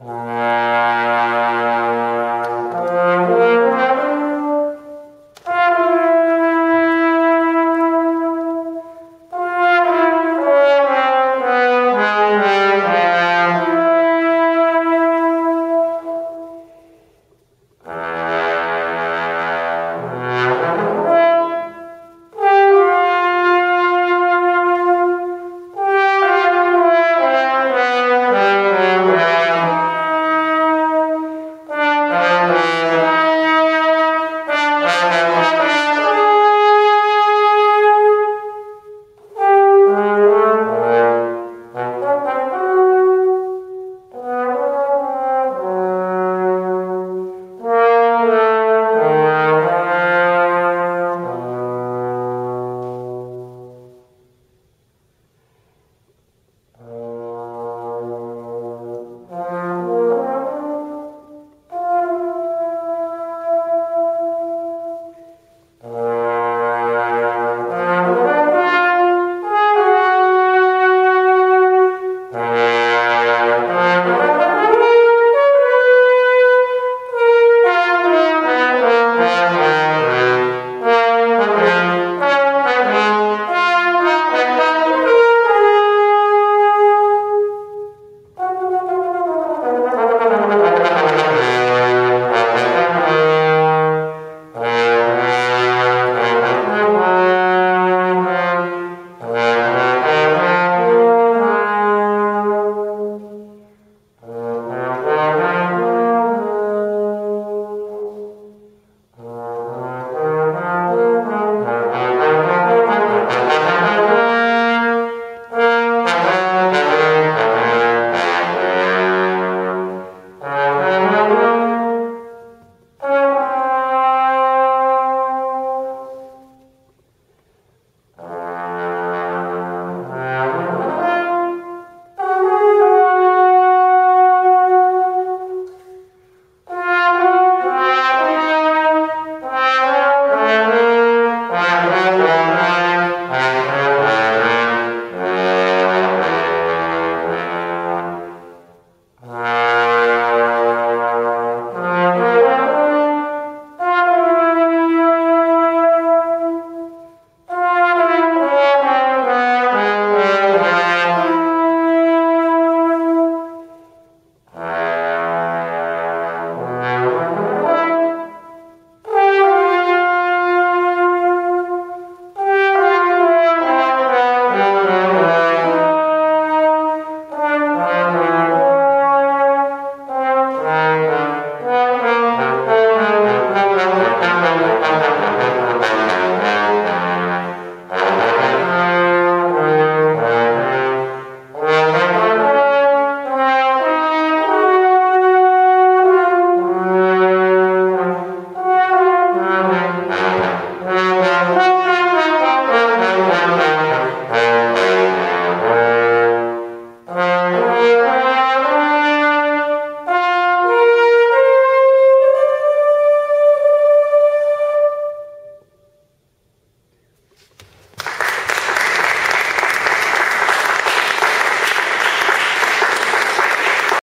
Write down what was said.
Uh...